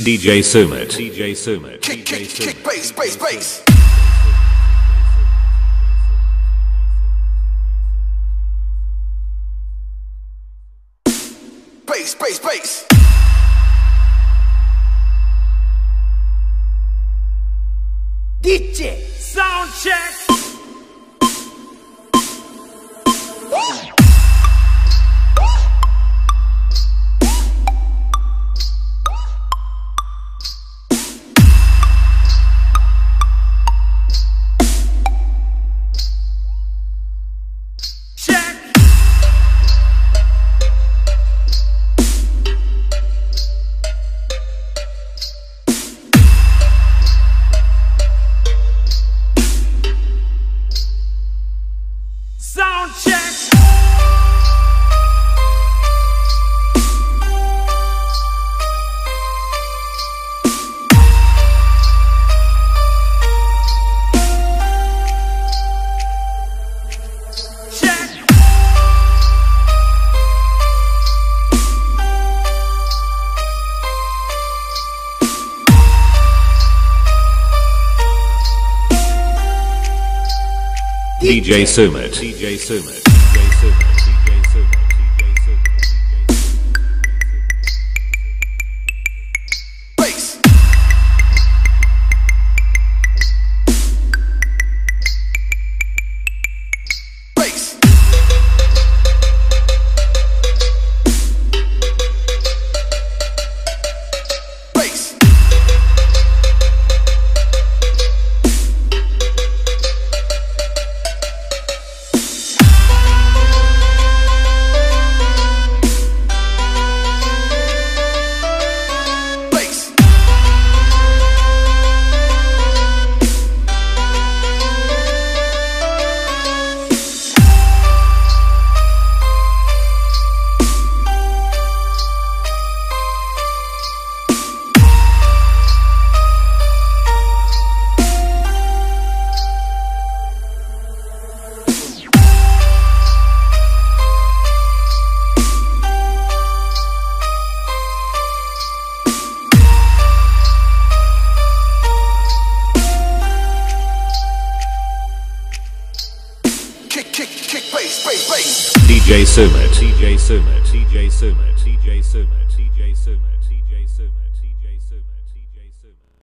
DJ Sumit. DJ Sumit. Kick, kick, kick, bass, bass, bass. Bass, bass, bass. DJ Sound check. DJ Sumit. DJ Sumit. Sumit. DJ Sumit. DJ Sumit. DJ Sumit. DJ Sumit. DJ Sumit. DJ Sumit.